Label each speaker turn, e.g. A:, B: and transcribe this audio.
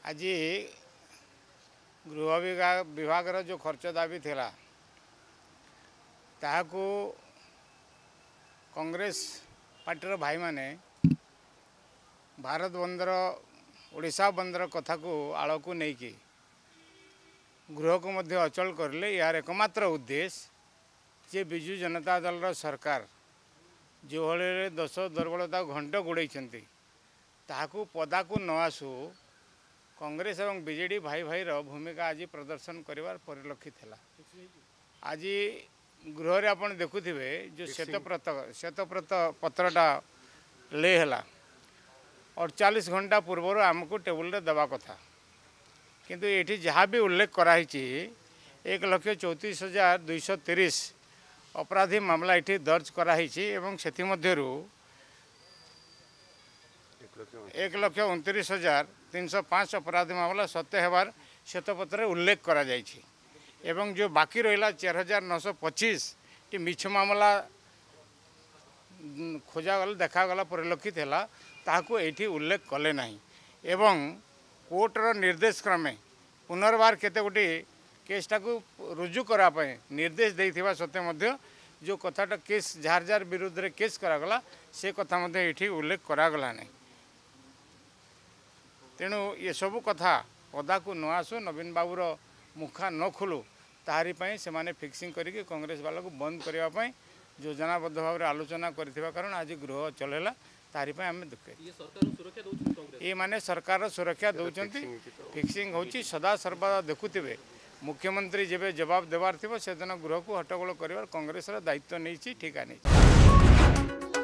A: ଆଜି ଗୃହ ବିଭାଗର ଯେଉଁ ଖର୍ଚ୍ଚ ଦାବି ଥିଲା ତାହାକୁ କଂଗ୍ରେସ ପାର୍ଟିର ଭାଇମାନେ ଭାରତ ବନ୍ଦର ଓଡ଼ିଶା ବନ୍ଦର କଥାକୁ ଆଳକୁ ନେଇକି ଗୃହକୁ ମଧ୍ୟ ଅଚଳ କରିଲେ ଏହାର ଏକମାତ୍ର ଉଦ୍ଦେଶ୍ୟ ଯେ ବିଜୁ ଜନତା ଦଳର ସରକାର ଯେଉଁଭଳି ଦୋଷ ଦୁର୍ବଳତା ଘଣ୍ଟ ଗୁଡ଼େଇଛନ୍ତି ତାହାକୁ ପଦାକୁ ନ ଆସୁ কংগ্রেস এবং বিজেডি ভাই ভাইর ভূমিকা আজ প্রদর্শন করবার পরিলক্ষিত আজ গৃহরে আপনার দেখুবে যে শ্বেতপ্রত শ্বেতপ্রত পত্রটা লে হল অড়চাশ ঘণ্টা পূর্বর আমি টেবুলে দেওয়া কথা কিন্তু এটি যা বি উল্লেখ করা হয়েছি এক লক্ষ চৌত্রিশ হাজার দুইশ তিরিশ অপরাধী মামলা এটি দর্জ করা হয়েছি এবং সেমধ্যে এক লক্ষ উনত্রিশ হাজার তিনশো পাঁচ অপরাধী মামলা সত্য হওয়ার শ্বেতপত্রে উল্লেখ করা যাইছে এবং যে বাকি রহিলা চার হাজার নশো পঁচিশটি মিছ মামলা খোঁজা দেখা দেখাগলা পরিলক্ষিত হেলা তাহলে এইটি উল্লেখ কলে না এবং কোর্টর নির্দেশ ক্রমে পুনর্বার কতগুটি কেসটা রুজু করা নির্দেশ দিয়ে সত্ত্বে মধ্যে যে কথাটা কেস যার যার বিরুদ্ধে কেস করা করাগলা সে কথা মধ্যে এটি উল্লেখ করা করাগলা নাই ତେଣୁ ଏସବୁ କଥା ପଦାକୁ ନ ଆସୁ ନବୀନ ବାବୁର ମୁଖା ନ ଖୋଲୁ ତାହାରି ପାଇଁ ସେମାନେ ଫିକ୍ସିଂ କରିକି କଂଗ୍ରେସ ବାଲାକୁ ବନ୍ଦ କରିବା ପାଇଁ ଯୋଜନାବଦ୍ଧ ଭାବରେ ଆଲୋଚନା କରିଥିବା କାରଣ ଆଜି ଗୃହ ଅଚଳ ହେଲା ତାହାରି ପାଇଁ ଆମେ ଦୁଃଖୀ ଏମାନେ ସରକାରର ସୁରକ୍ଷା ଦେଉଛନ୍ତି ଫିକ୍ସିଂ ହେଉଛି ସଦାସର୍ବଦା ଦେଖୁଥିବେ ମୁଖ୍ୟମନ୍ତ୍ରୀ ଯେବେ ଜବାବ ଦେବାର ଥିବ ସେଦିନ ଗୃହକୁ ହଟ୍ଟଗୋଳ କରିବାର କଂଗ୍ରେସର ଦାୟିତ୍ୱ ନେଇଛି ଠିକା ନେଇଛି